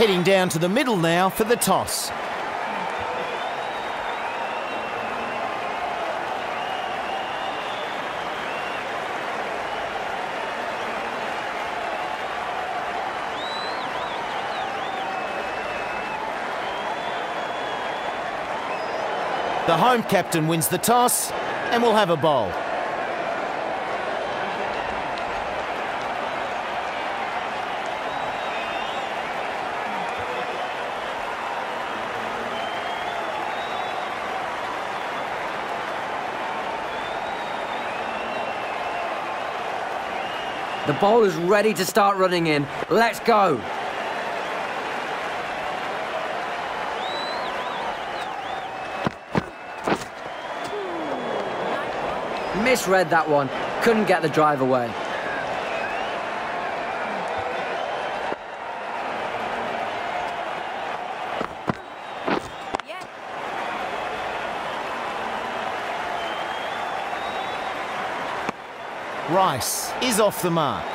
Heading down to the middle now for the toss. The home captain wins the toss and will have a bowl. The bowler's ready to start running in. Let's go. Misread that one. Couldn't get the drive away. Rice is off the mark.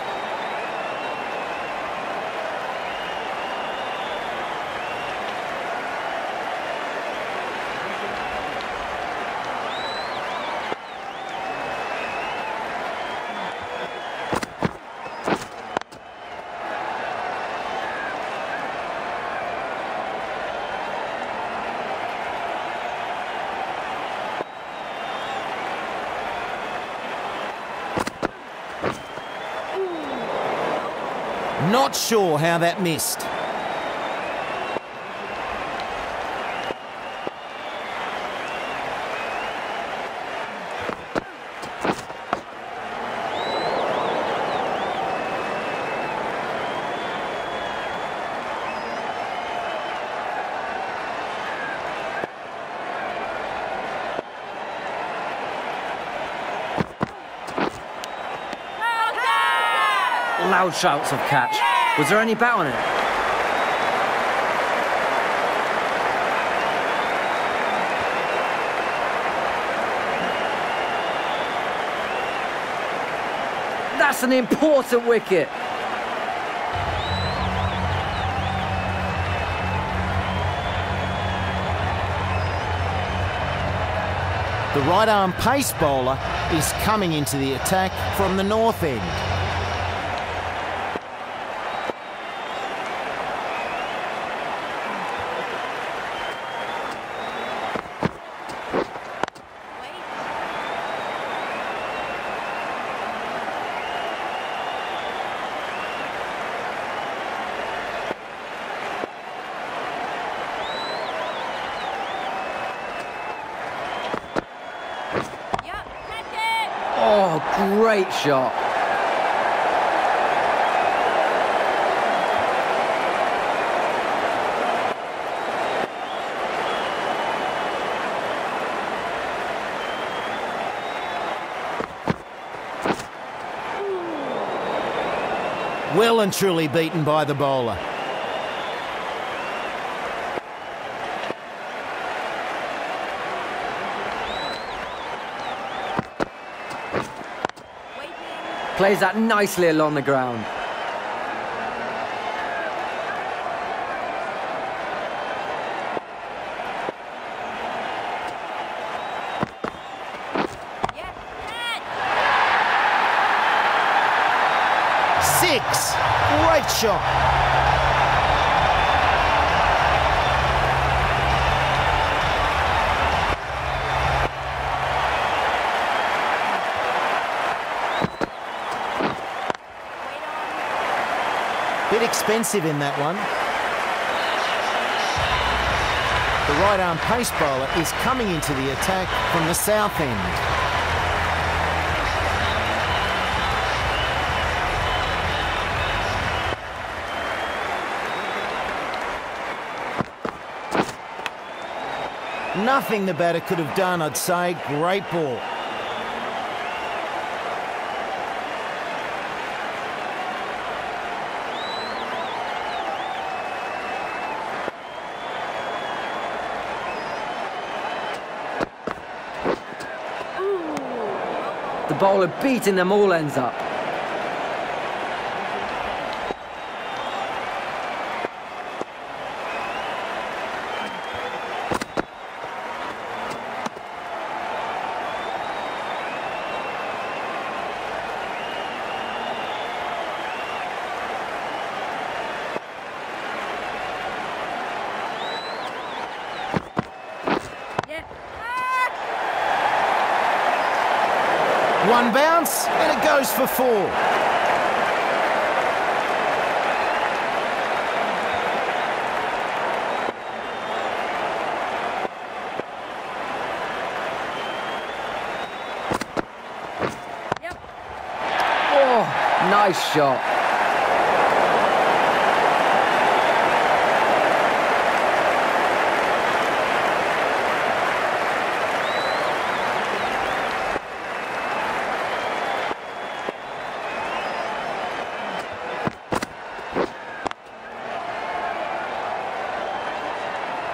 Not sure how that missed. Loud shouts of catch. Was there any bet on it? That's an important wicket. The right arm pace bowler is coming into the attack from the north end. Oh, great shot. Well and truly beaten by the bowler. Plays that nicely along the ground. Six. Great shot. Bit expensive in that one. The right arm pace bowler is coming into the attack from the south end. Nothing the batter could have done, I'd say. Great ball. The bowler beating them all ends up. One bounce, and it goes for four. Oh, nice shot.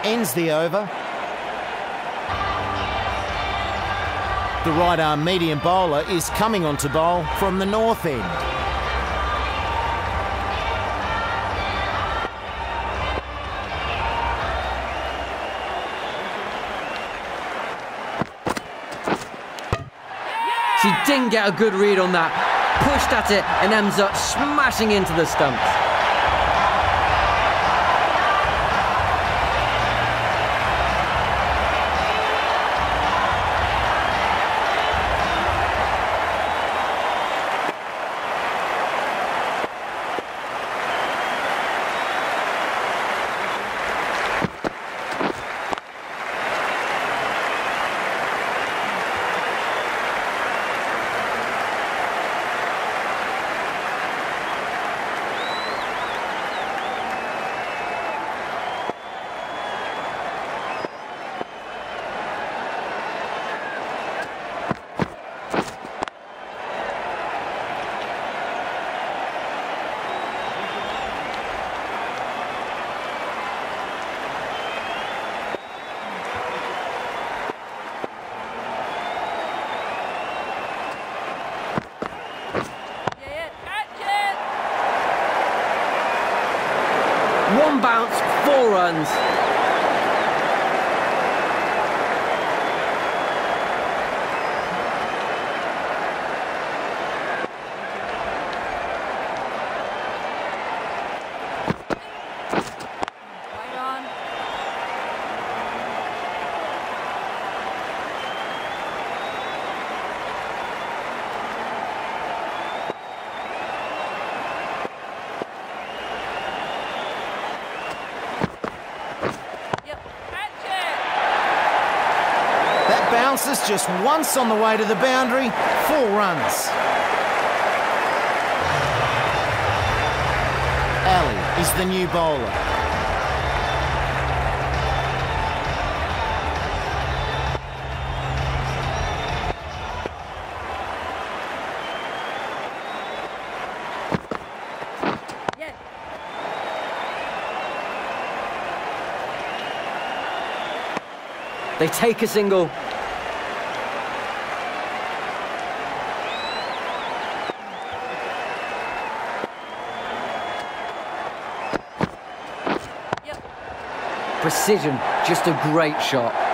Ends the over. The right arm medium bowler is coming on to bowl from the north end. She didn't get a good read on that. Pushed at it and ends up smashing into the stumps. One bounce, four runs. Right on. Yep. Catch it. That bounces just once on the way to the boundary, four runs. Ali is the new bowler. They take a single. Precision, just a great shot.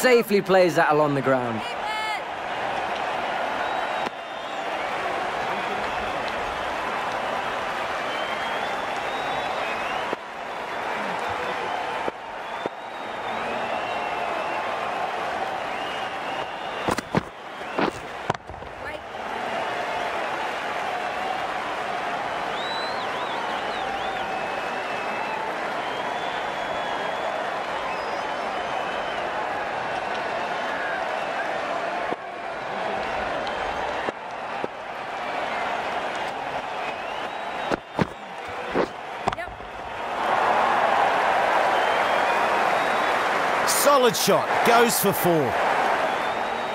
Safely plays that along the ground. Solid shot, goes for four.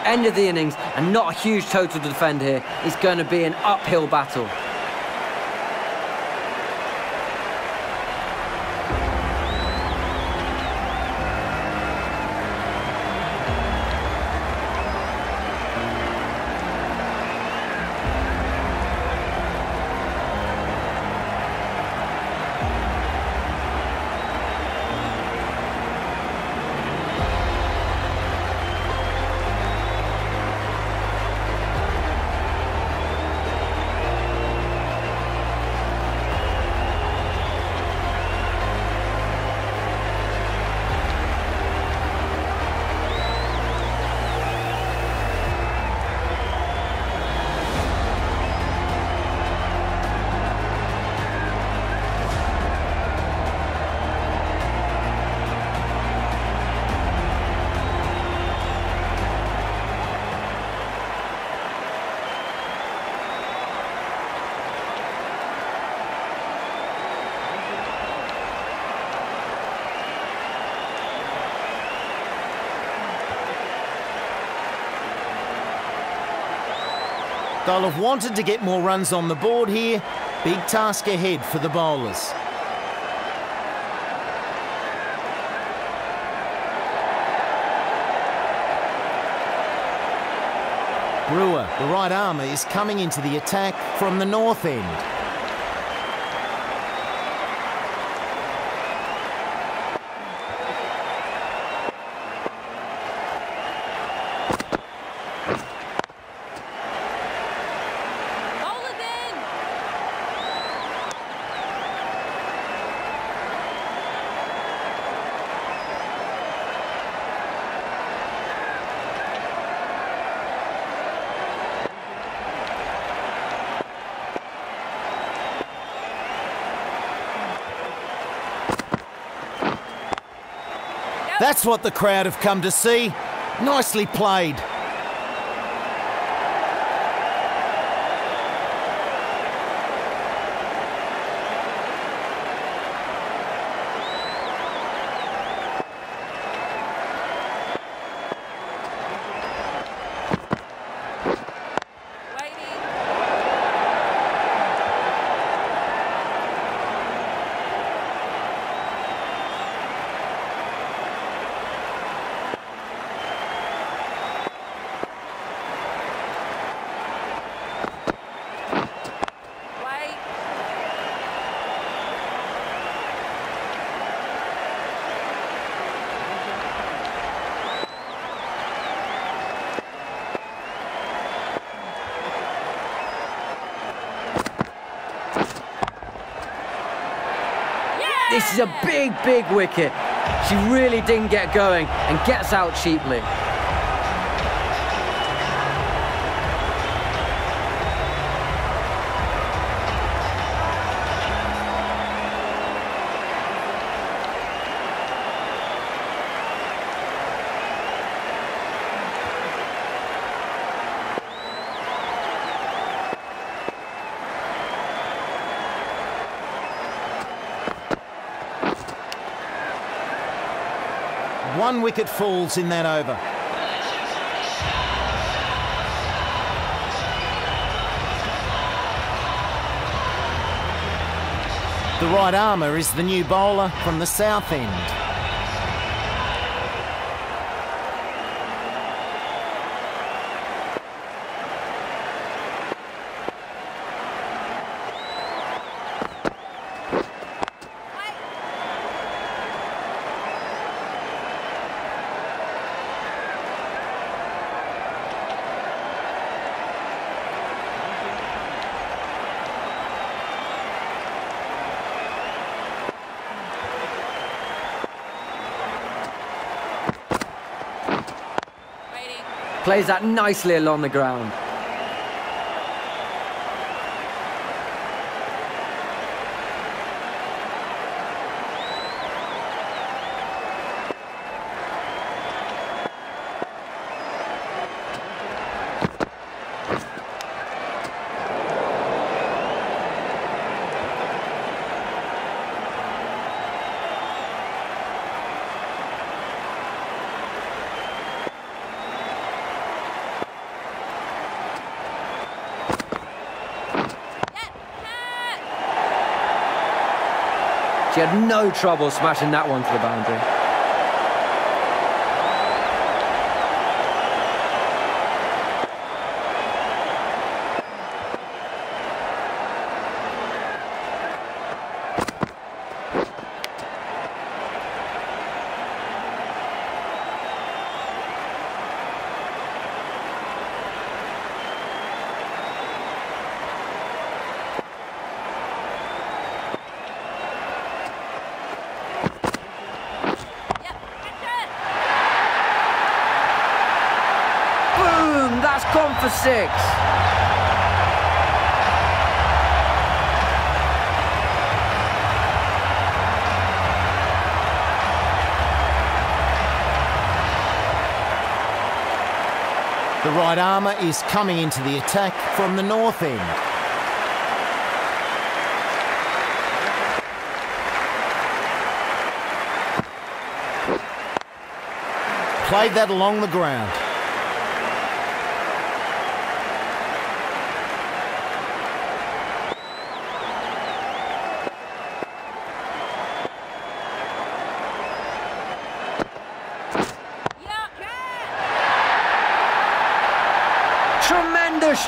End of the innings, and not a huge total to defend here. It's going to be an uphill battle. They'll have wanted to get more runs on the board here. Big task ahead for the bowlers. Brewer, the right armer, is coming into the attack from the north end. That's what the crowd have come to see. Nicely played. This is a big, big wicket. She really didn't get going and gets out cheaply. One wicket falls in that over. The right armer is the new bowler from the south end. Plays that nicely along the ground. She had no trouble smashing that one to the boundary. Yep. Catch it. That's gone for six. The right armer is coming into the attack from the north end. Played that along the ground.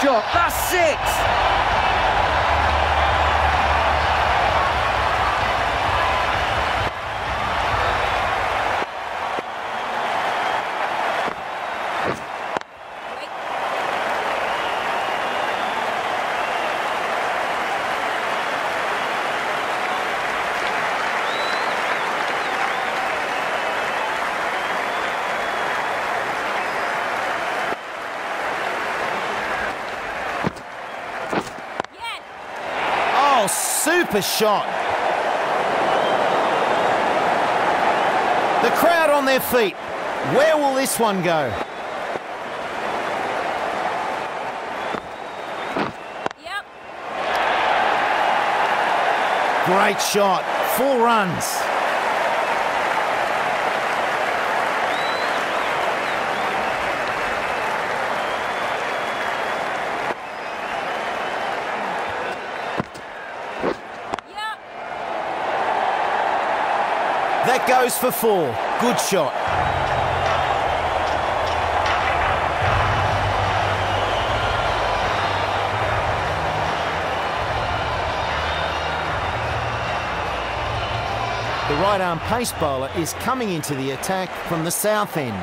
Shot. That's six. Super shot. The crowd on their feet. Where will this one go? Yep. Great shot. Four runs. Yep. That goes for four. Good shot. The right arm pace bowler is coming into the attack from the south end.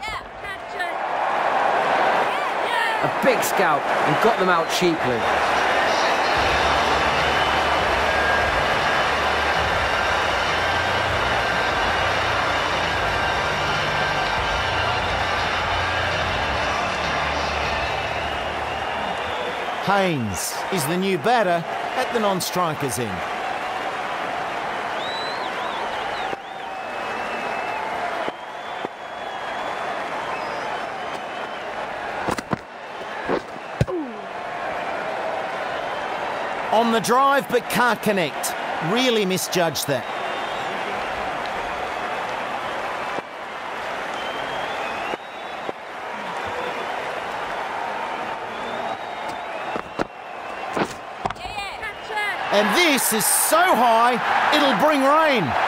Yeah. Catch it. Yeah. A big scout and got them out cheaply. Haynes is the new batter at the non-strikers end. On the drive but can't connect. Really misjudged that. And this is so high, it'll bring rain.